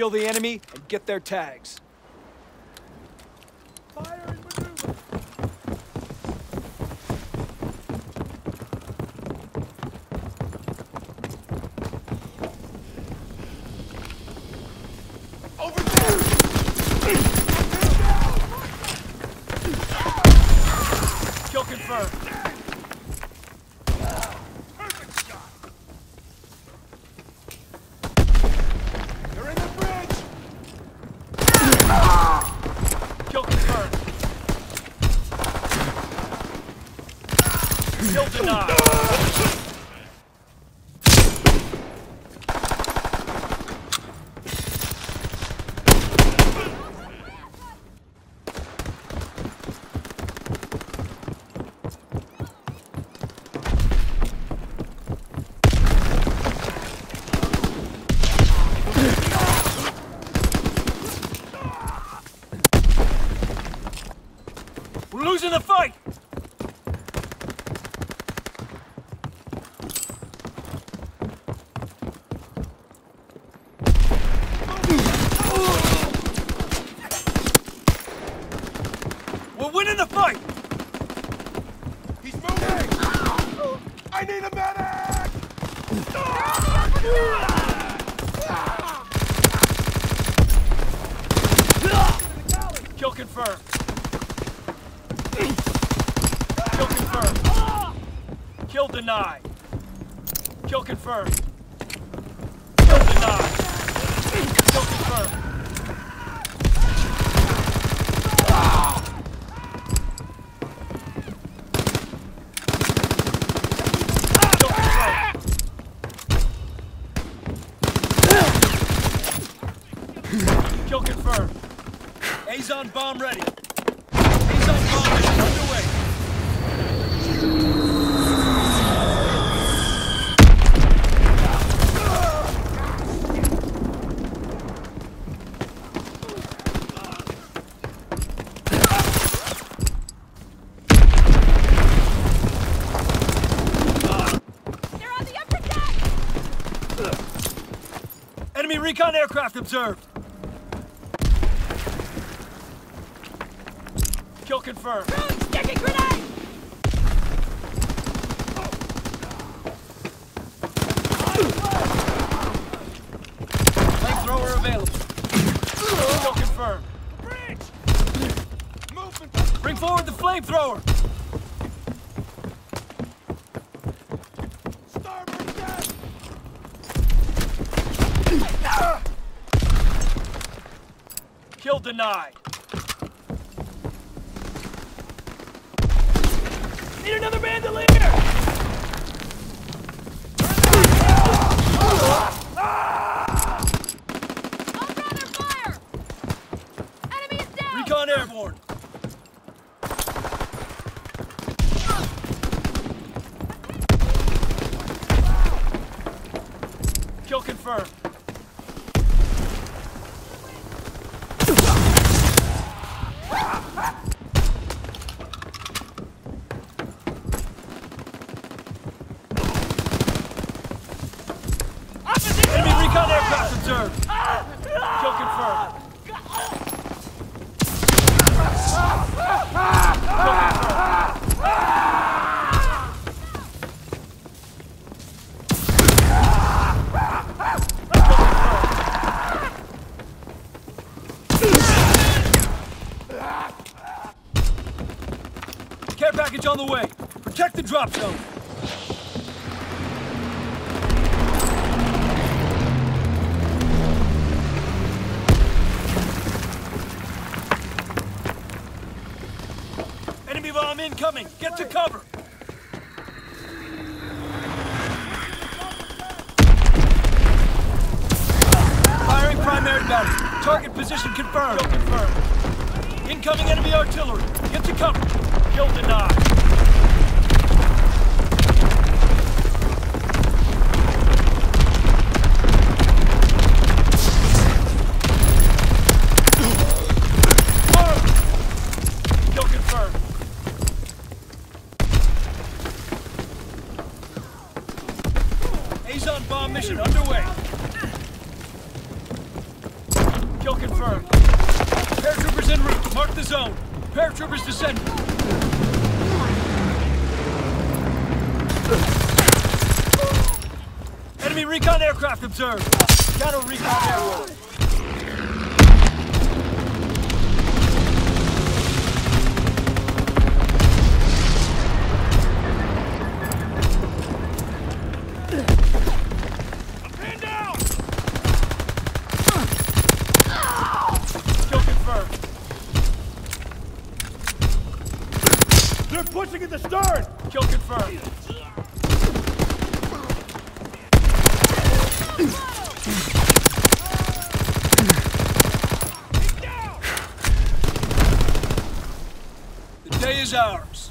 kill the enemy and get their tags. We're losing the fight! We're winning the fight! He's moving! I need a medic! Kill confirmed. Kill confirmed. Kill denied. Kill confirmed. Kill denied. Kill confirmed. Kill confirmed. Azon bomb ready. Azon bomb mission underway. They're on the upper deck! Enemy recon aircraft observed. Kill confirmed. Drone sticky grenade! Flamethrower available. Kill confirmed. Bridge! Movement! Bring forward the flamethrower. Kill denied. Need another bandolier! Ultra under fire! Enemy is down! Recon airborne. Kill confirmed. Enemy recon aircraft observed. Kill confirmed. Kill confirmed. Care package on the way. Protect the drop zone. Bomb incoming. Get to cover. Firing primary battery. Target position. Confirmed. Incoming enemy artillery. Get to cover. Kill confirmed. Paratroopers en route. Mark the zone. Paratroopers descending. Enemy recon aircraft observed. Counter recon aircraft. They're at the stern! Kill confirmed. The day is ours.